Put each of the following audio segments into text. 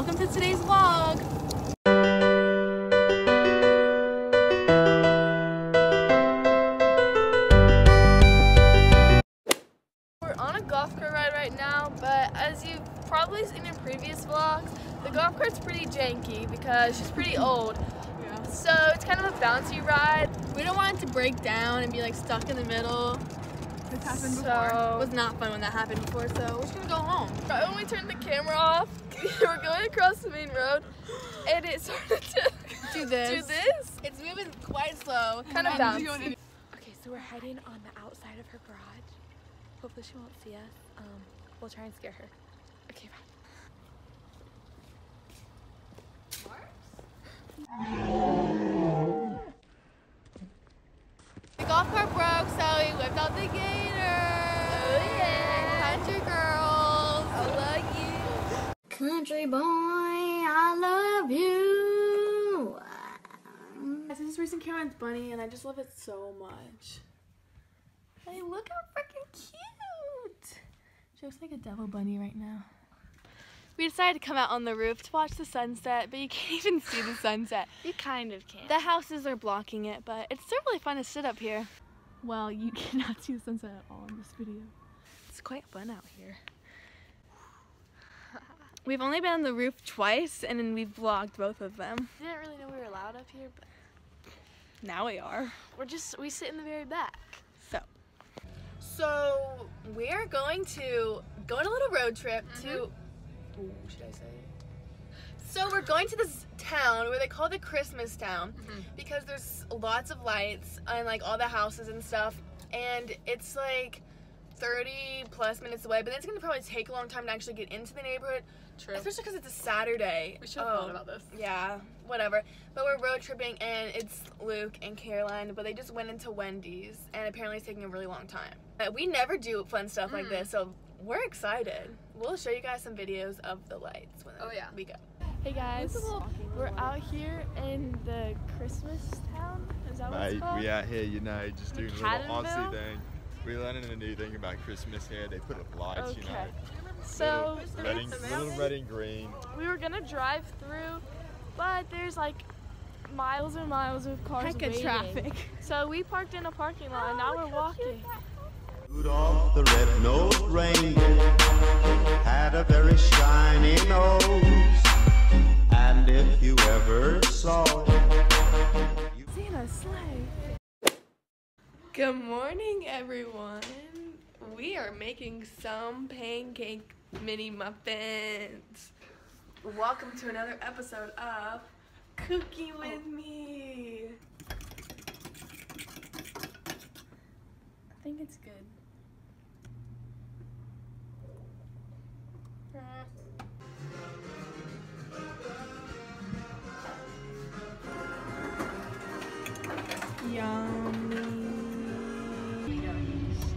welcome to today's vlog. We're on a golf cart ride right now, but as you've probably seen in previous vlogs, the golf cart's pretty janky because she's pretty old. Yeah. So it's kind of a bouncy ride. We don't want it to break down and be like stuck in the middle. This happened so before. it was not fun when that happened before, so we're just gonna go home. Right when we turned the camera off, we were going across the main road and it started to Do this. do this. It's moving quite slow, kind of And bouncy. you go in- Okay, so we're heading on the outside of her garage. Hopefully she won't see us. Um, we'll try and scare her. Okay, bye. The golf cart broke, whipped out the gator. Oh yeah. Country girls. I love you. Country boy, I love you. This is recent Karen's bunny, and I just love it so much. Hey, look how freaking cute. She looks like a devil bunny right now. We decided to come out on the roof to watch the sunset, but you can't even see the sunset. You kind of can. The houses are blocking it, but it's still really fun to sit up here. Well, you cannot see the sunset at all in this video. It's quite fun out here. We've only been on the roof twice, and then we've vlogged both of them. didn't really know we were allowed up here, but Now we are. we're just we sit in the very back. So. So we're going to go on a little road trip to. Mm-hmm. Ooh, should I say? So we're going to this town where they call it the Christmas town because there's lots of lights and like all the houses and stuff, and it's like 30 plus minutes away. But it's gonna probably take a long time to actually get into the neighborhood, True. especially because it's a Saturday. We should have Oh. thought about this. Yeah, whatever. But we're road tripping and it's Luke and Caroline, but they just went into Wendy's and apparently it's taking a really long time. Uh, We never do fun stuff like this, so we're excited. We'll show you guys some videos of the lights when Oh, yeah. we go. Hey guys, we're out here in the Christmas town. Is that what it's called? we out here, you know, just doing a little Aussie thing. We're learning a new thing about Christmas here. They put up lights, you know. Okay. So Little red, and, little red and green. we were gonna drive through, but there's like miles and miles of cars Hecka waiting. traffic. So we parked in a parking lot, and now we're walking. Rudolph the red-nosed reindeer had a very shiny nose, and if you ever saw it, you Santa sleigh. Good morning, everyone. We are making some pancake mini muffins. Welcome to another episode of Cooking with Me. I think it's good. Mm.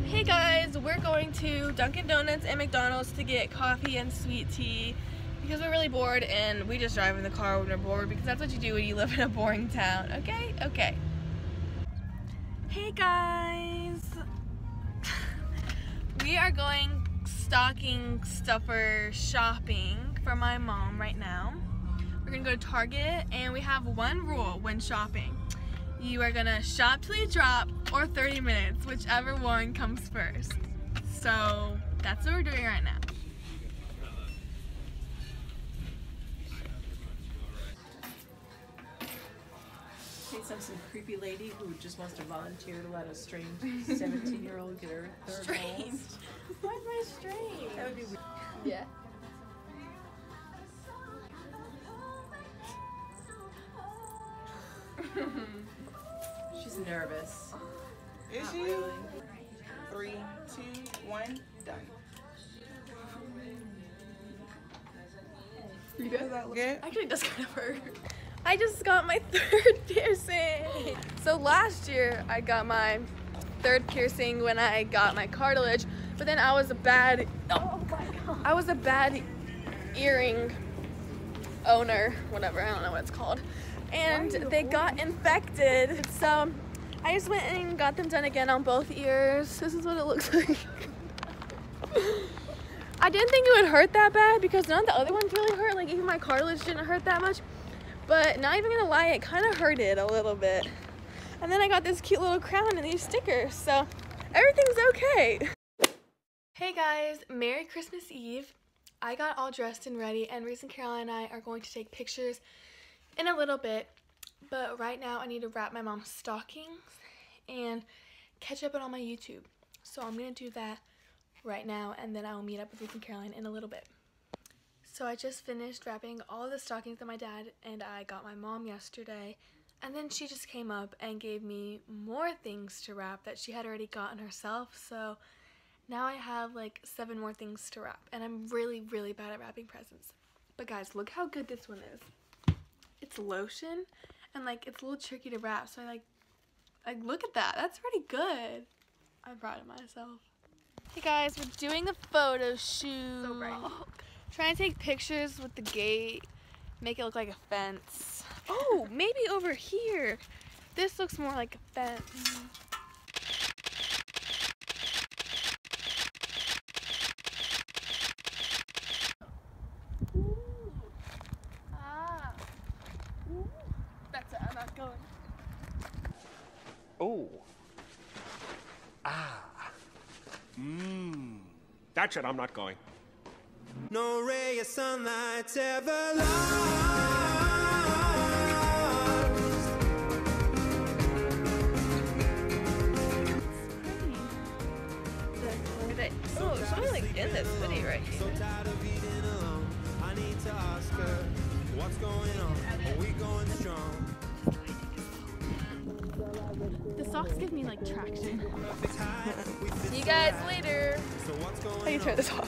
Hey guys, we're going to Dunkin' Donuts and McDonald's to get coffee and sweet tea because we're really bored and we just drive in the car when we're bored because that's what you do when you live in a boring town. Okay? Okay. Hey guys! we are going stocking stuffer shopping for my mom right now. We're gonna go to Target and we have one rule when shopping. You are gonna shop till you drop or 30 minutes, whichever one comes first. So that's what we're doing right now. Case I'm some creepy lady who just wants to volunteer to let a strange 17 year old get her third Strange. Why am I strange? That would be weird. Yeah. Nervous. Is Not she? really. Three, two, one, done. You guys Good. Actually, it does kind of hurt. I just got my third piercing. So last year I got my third piercing when I got my cartilage, but then I was a bad. Oh my god. I was a bad earring owner, whatever. I don't know what it's called, and they got infected. So I just went and got them done again on both ears. This is what it looks like. I didn't think it would hurt that bad because none of the other ones really hurt. Like even my cartilage didn't hurt that much. But not even gonna lie, it kind of hurted a little bit. And then I got this cute little crown and these stickers, so everything's okay. Hey guys, Merry Christmas Eve. I got all dressed and ready, and Reese and Caroline and I are going to take pictures in a little bit. But right now, I need to wrap my mom's stockings and catch up on all my YouTube. So I'm gonna do that right now, and then I will meet up with Reese and Caroline in a little bit. So I just finished wrapping all the stockings that my dad and I got my mom yesterday. And then she just came up and gave me more things to wrap that she had already gotten herself. So now I have like seven more things to wrap. And I'm really, really bad at wrapping presents. But guys, look how good this one is. It's lotion and like it's a little tricky to wrap. So I like, like look at that. That's pretty good. I'm proud of myself. Hey guys, we're doing a photo shoot. So bright. Trying to take pictures with the gate, make it look like a fence. Oh, oh maybe over here. This looks more like a fence. Mm-hmm. Ah. That's it, I'm not going. Oh. Ah. Mmm. That's it, I'm not going. No ray of sunlight's ever Oh, it's only like in this city right here. tired of eating alone. I need to ask her what's going on. Are we going strong? The socks give me like traction. Perfect height. We fit See you guys later. so what's going How do you turn this off?